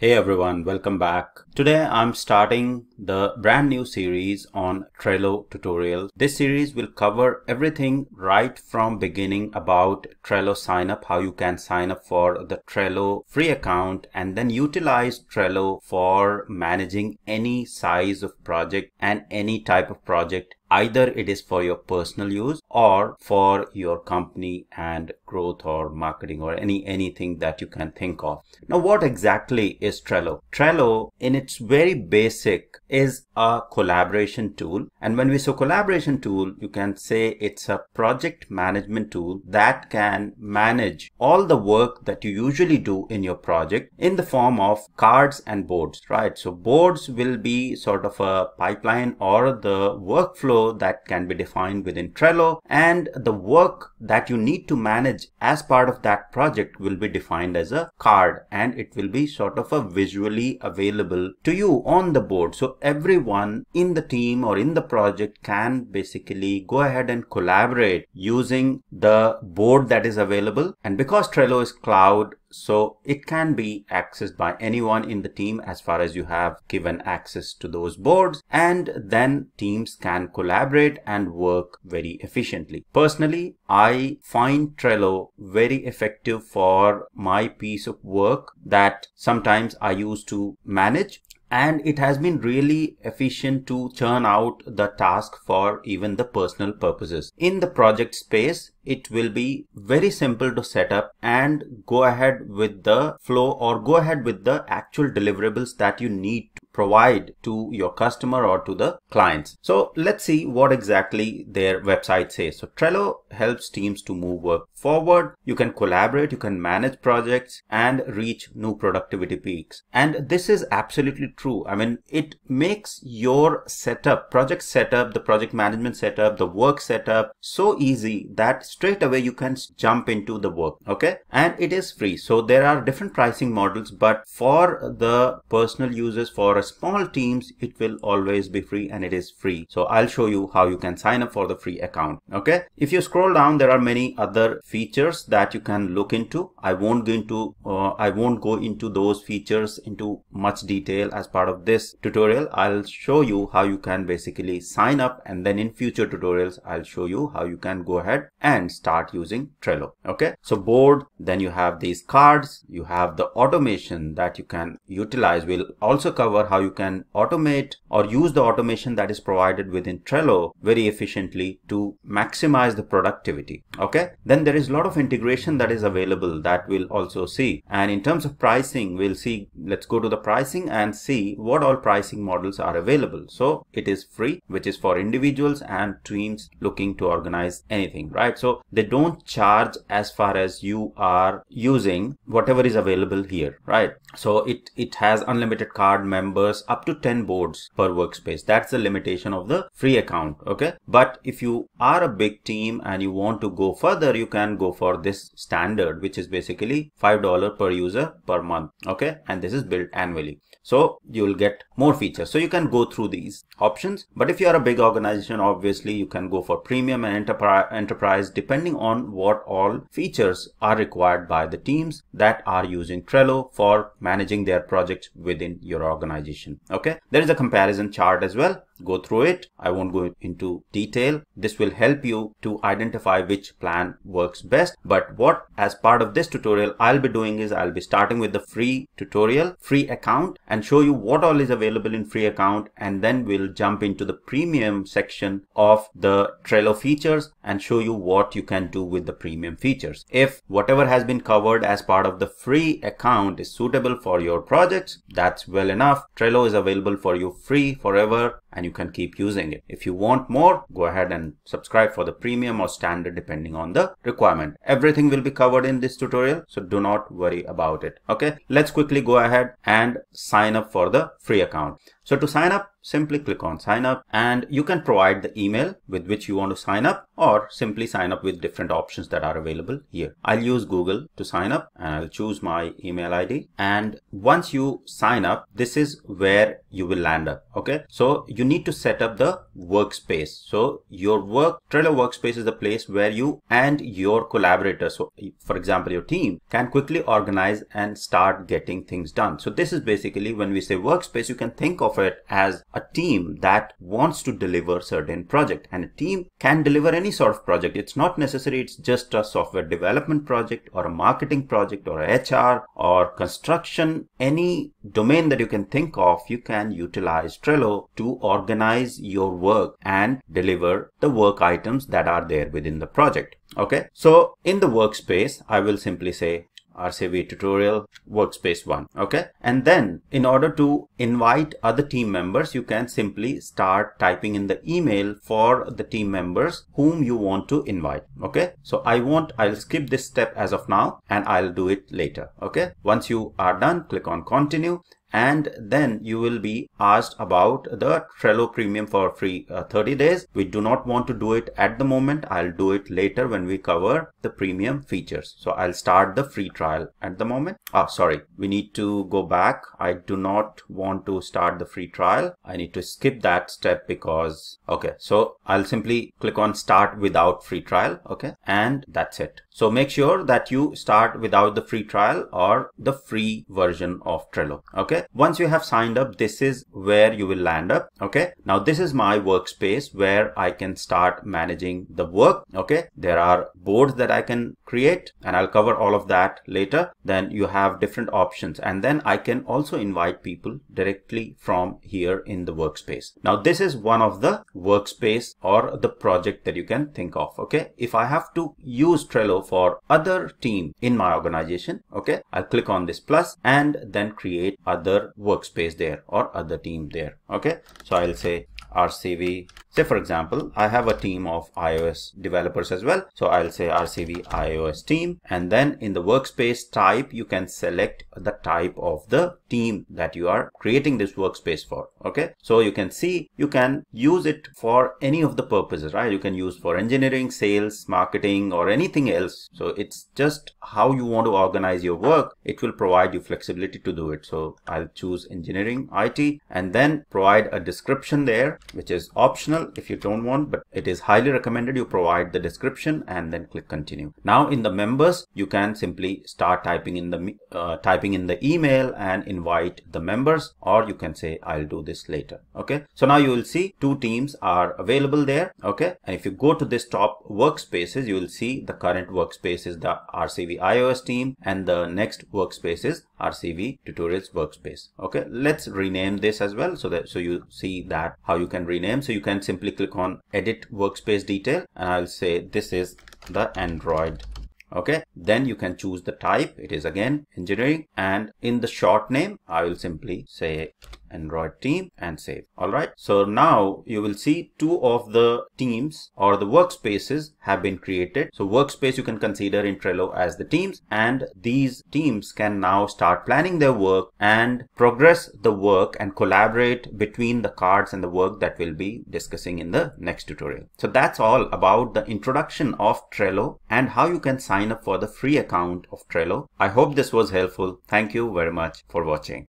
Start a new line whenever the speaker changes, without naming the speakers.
Hey everyone, welcome back. Today I'm starting the brand new series on Trello tutorials. This series will cover everything right from beginning about Trello sign up, how you can sign up for the Trello free account and then utilize Trello for managing any size of project and any type of project either it is for your personal use or for your company and growth or marketing or any anything that you can think of. Now what exactly is trello? Trello in its very basic is a collaboration tool. And when we say collaboration tool you can say it's a project management tool that can manage all the work that you usually do in your project in the form of cards and boards right? So boards will be sort of a pipeline or the workflow that can be defined within Trello and the work that you need to manage as part of that project will be defined as a card and it will be sort of a visually available to you on the board. So everyone in the team or in the project can basically go ahead and collaborate using the board that is available. And because Trello is cloud so it can be accessed by anyone in the team as far as you have given access to those boards and then teams can collaborate and work very efficiently. Personally, I find Trello very effective for my piece of work that sometimes I use to manage and it has been really efficient to churn out the task for even the personal purposes. In the project space, it will be very simple to set up and go ahead with the flow or go ahead with the actual deliverables that you need provide to your customer or to the clients. So let's see what exactly their website says. So Trello helps teams to move work forward. You can collaborate, you can manage projects and reach new productivity peaks. And this is absolutely true. I mean, it makes your setup, project setup, the project management setup, the work setup so easy that straight away you can jump into the work. Okay. And it is free. So there are different pricing models, but for the personal users, for small teams, it will always be free and it is free. So I'll show you how you can sign up for the free account. Okay. If you scroll down, there are many other features that you can look into. I won't go into, uh, I won't go into those features into much detail as part of this tutorial. I'll show you how you can basically sign up and then in future tutorials, I'll show you how you can go ahead and start using Trello. Okay. So board, then you have these cards, you have the automation that you can utilize. We'll also cover how you can automate or use the automation that is provided within Trello very efficiently to maximize the productivity. Okay. Then there is a lot of integration that is available that we'll also see. And in terms of pricing, we'll see, let's go to the pricing and see what all pricing models are available. So it is free, which is for individuals and teams looking to organize anything, right? So they don't charge as far as you are using whatever is available here, right? So it, it has unlimited card members up to 10 boards per workspace. That's the limitation of the free account. Okay. But if you are a big team and you want to go further, you can go for this standard, which is basically $5 per user per month. Okay. And this is built annually. So you will get more features. So you can go through these options. But if you are a big organization, obviously you can go for premium and enterprise, enterprise depending on what all features are required by the teams that are using Trello for managing their projects within your organization. Okay. There is a comparison chart as well go through it. I won't go into detail. This will help you to identify which plan works best. But what as part of this tutorial I'll be doing is I'll be starting with the free tutorial, free account and show you what all is available in free account and then we'll jump into the premium section of the Trello features and show you what you can do with the premium features. If whatever has been covered as part of the free account is suitable for your projects, that's well enough. Trello is available for you free forever and you can keep using it. If you want more, go ahead and subscribe for the premium or standard depending on the requirement. Everything will be covered in this tutorial, so do not worry about it. Okay, let's quickly go ahead and sign up for the free account. So to sign up, simply click on sign up and you can provide the email with which you want to sign up or simply sign up with different options that are available here. I'll use Google to sign up and I'll choose my email ID. And once you sign up, this is where you will land up. Okay. So you need to set up the workspace. So your work Trello workspace is the place where you and your collaborators, so for example, your team can quickly organize and start getting things done. So this is basically when we say workspace, you can think of it as a team that wants to deliver certain project and a team can deliver any sort of project. It's not necessary. It's just a software development project or a marketing project or HR or construction, any domain that you can think of, you can utilize Trello to organize your work and deliver the work items that are there within the project. Okay. So in the workspace, I will simply say RCV tutorial workspace one. Okay. And then in order to invite other team members, you can simply start typing in the email for the team members whom you want to invite. Okay. So I want, I'll skip this step as of now and I'll do it later. Okay. Once you are done, click on continue and then you will be asked about the Trello premium for free uh, 30 days. We do not want to do it at the moment. I'll do it later when we cover the premium features. So I'll start the free trial at the moment. Ah, sorry, we need to go back. I do not want to start the free trial. I need to skip that step because, okay, so I'll simply click on start without free trial. Okay. And that's it. So make sure that you start without the free trial or the free version of Trello. Okay. Once you have signed up, this is where you will land up. Okay. Now this is my workspace where I can start managing the work. Okay. There are boards that I can create and I'll cover all of that later. Then you have different options and then I can also invite people directly from here in the workspace. Now this is one of the workspace or the project that you can think of. Okay. If I have to use Trello for other team in my organization. Okay. I'll click on this plus and then create other workspace there or other team there. Okay. So I'll say RCV Say for example, I have a team of iOS developers as well. So I'll say RCV iOS team and then in the workspace type, you can select the type of the team that you are creating this workspace for. Okay. So you can see you can use it for any of the purposes, right? You can use for engineering, sales, marketing or anything else. So it's just how you want to organize your work. It will provide you flexibility to do it. So I'll choose engineering IT and then provide a description there, which is optional if you don't want, but it is highly recommended you provide the description and then click continue. Now in the members, you can simply start typing in the uh, typing in the email and invite the members, or you can say I'll do this later. Okay. So now you will see two teams are available there. Okay. And if you go to this top workspaces, you will see the current workspace is the RCV iOS team and the next workspace is RCV tutorials workspace. Okay. Let's rename this as well so that so you see that how you can rename. So you can simply click on edit workspace detail and I'll say this is the Android. Okay? Then you can choose the type. It is again engineering. And in the short name i will simply say android team and save all right so now you will see two of the teams or the workspaces have been created so workspace you can consider in trello as the teams and these teams can now start planning their work and progress the work and collaborate between the cards and the work that we'll be discussing in the next tutorial so that's all about the introduction of trello and how you can sign sign up for the free account of Trello. I hope this was helpful. Thank you very much for watching.